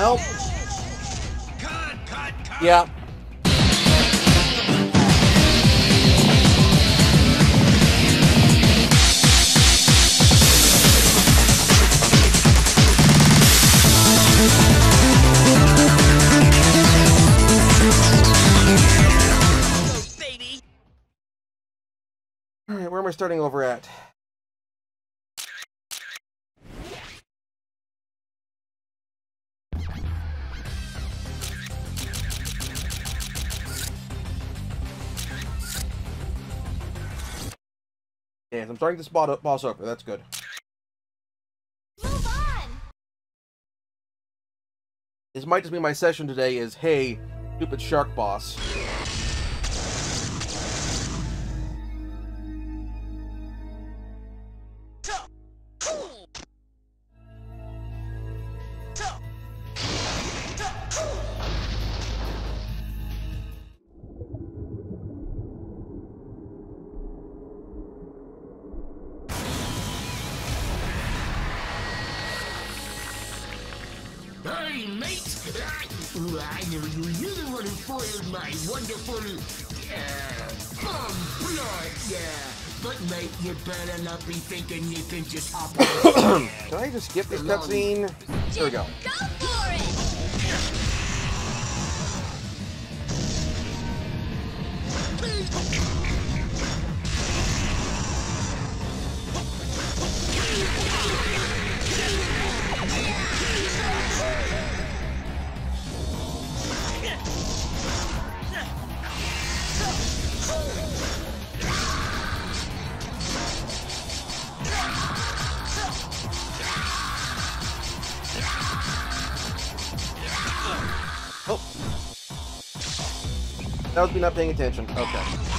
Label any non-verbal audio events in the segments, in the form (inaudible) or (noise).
Nope. Cut, cut, cut. Yeah. Alright, where am I starting over at? I'm starting to spot up boss over. That's good. Move on! This might just be my session today is, hey, stupid shark boss. Hey, mate! I, I knew you. You're the one who foiled my wonderful, uh, bomb plot, yeah. But, mate, you better not be thinking you can just hop on. (coughs) Can I just skip this cutscene? There we go. Go for it! That was me not paying attention. Okay.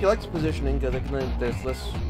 He likes positioning because there's this.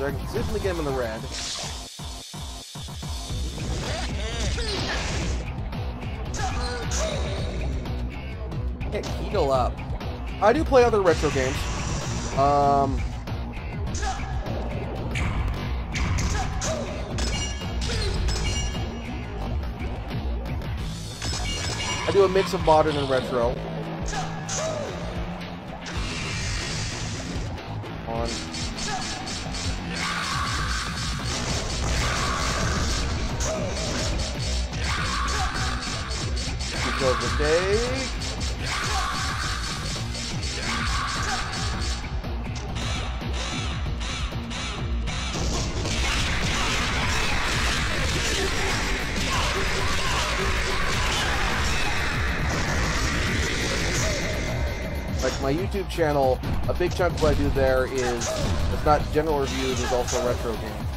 So I can consistently get him in the red. Can't heal up. I do play other retro games. Um. I do a mix of modern and retro. On. The day. Like my YouTube channel, a big chunk of what I do there is it's not general reviews, it's also retro games.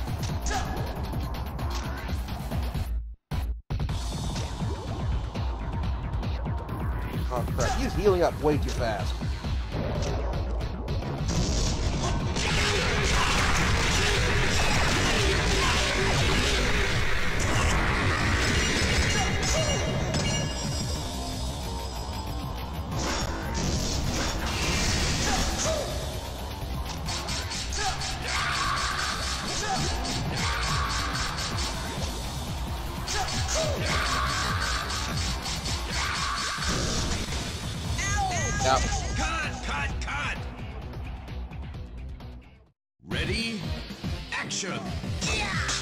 Oh crap, he's healing up way too fast. Action. Just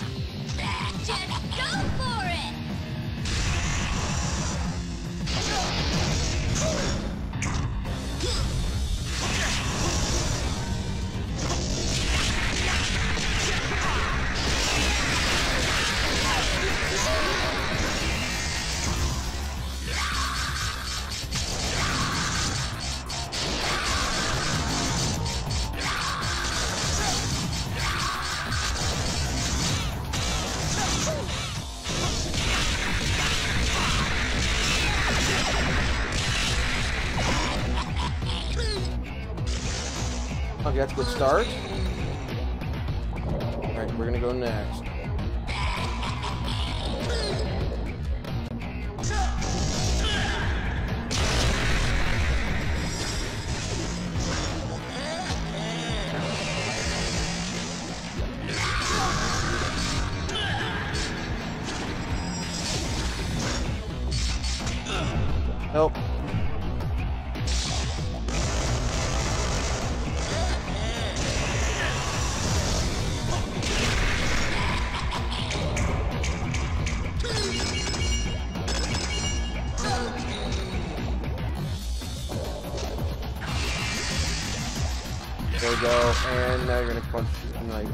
Okay, that's a good start. Alright, we're gonna go next. There we go. And now you're gonna punch. Okay,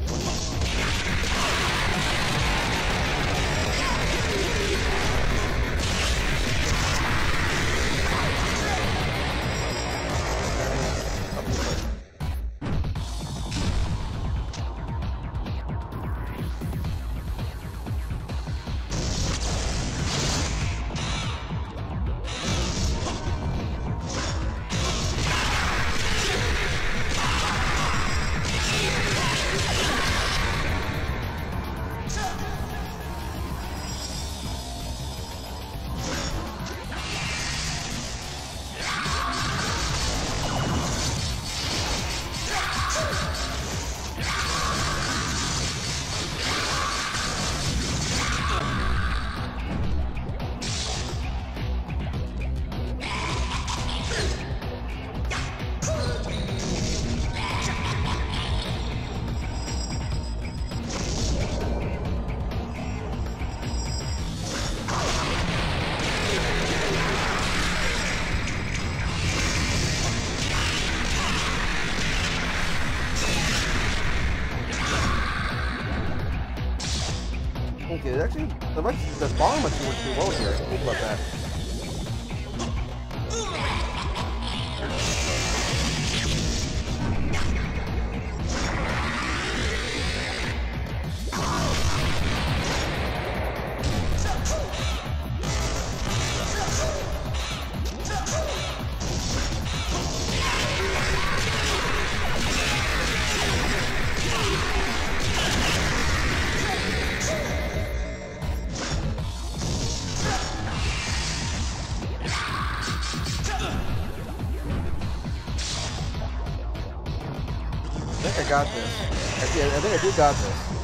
the, might, the bomb actually works pretty well here. Think about that. Got this. I I think I do got this.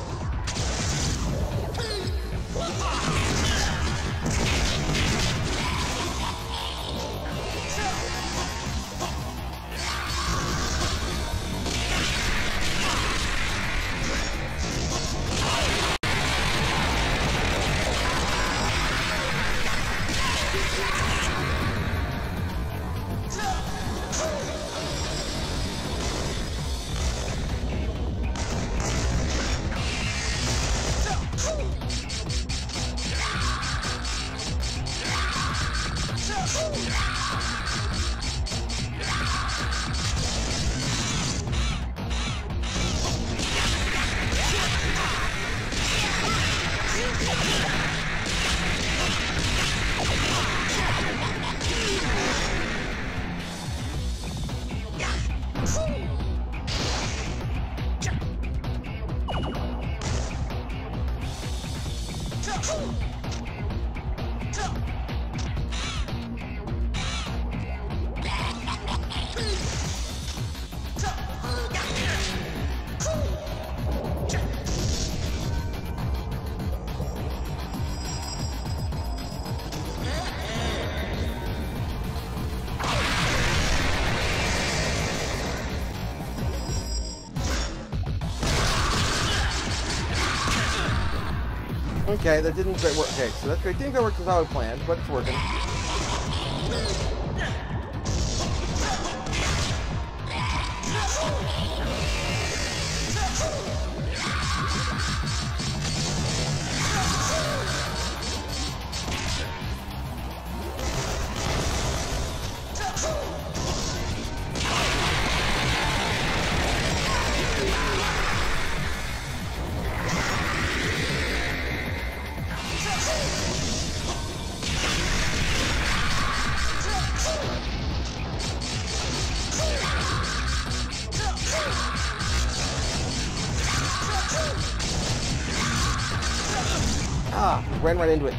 Okay, that didn't work. Okay, so that's great. Didn't quite work as I planned, but it's working. Ran right into it.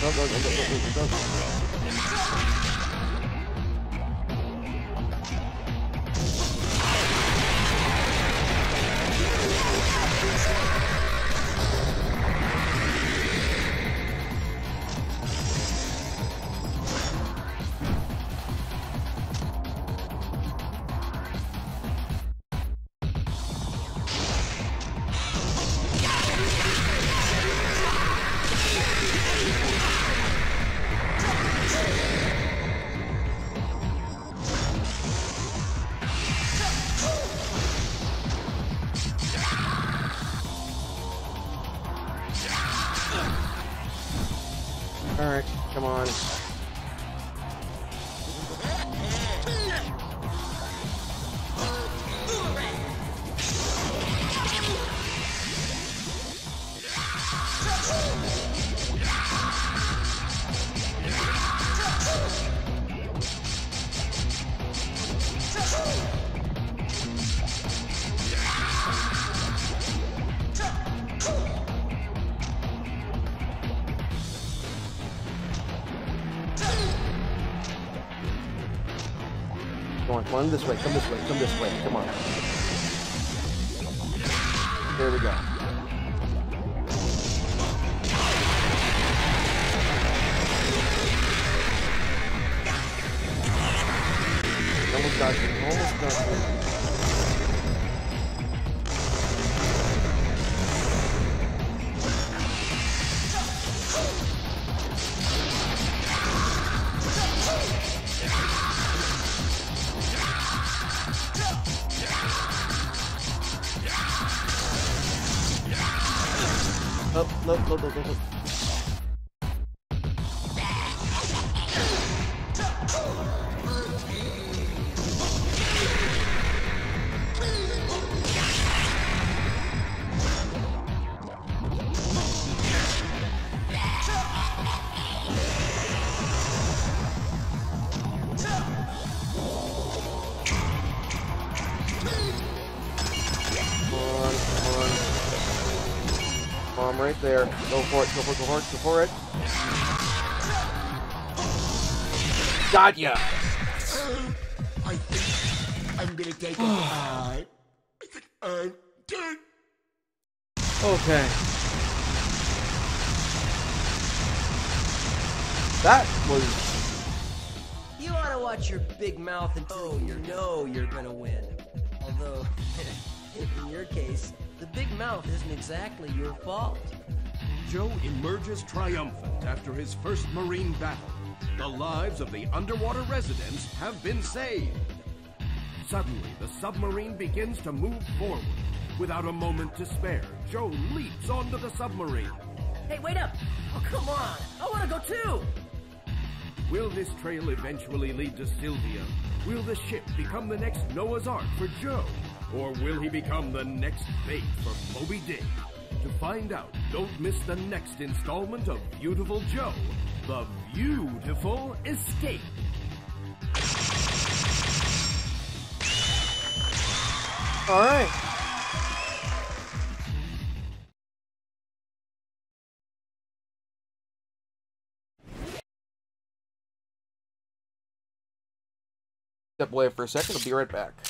Go, go, go, go, go, go, go. Come on, this way, come this way, come this way, come on. There we go. Almost got you, almost got you. Bomb right there. Go for it, go for it, go for it, go for it. Got ya! I think I'm gonna take a uh, uh, turn. Okay. That was You ought to watch your big mouth and oh, you know you're gonna win. Although, (laughs) in your case, the big mouth isn't exactly your fault. Joe emerges triumphant after his first Marine battle. The lives of the underwater residents have been saved. Suddenly, the submarine begins to move forward. Without a moment to spare, Joe leaps onto the submarine. Hey, wait up! Oh, come on! I want to go too! Will this trail eventually lead to Sylvia? Will the ship become the next Noah's Ark for Joe? Or will he become the next bait for Moby Dick? To find out, don't miss the next installment of Viewtiful Joe, The Viewtiful Escape. alright. Step away for a second. I'll be right back.